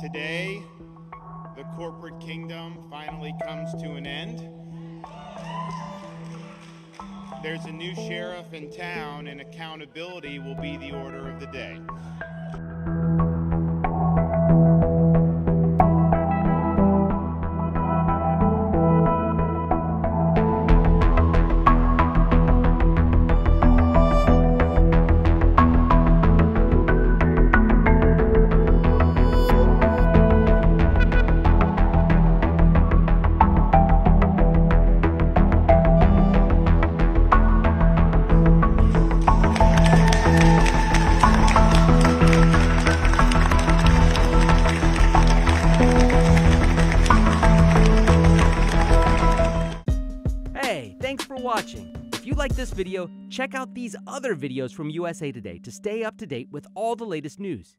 Today, the corporate kingdom finally comes to an end. There's a new sheriff in town, and accountability will be the order of the day. Hey, thanks for watching. If you like this video, check out these other videos from USA Today to stay up to date with all the latest news.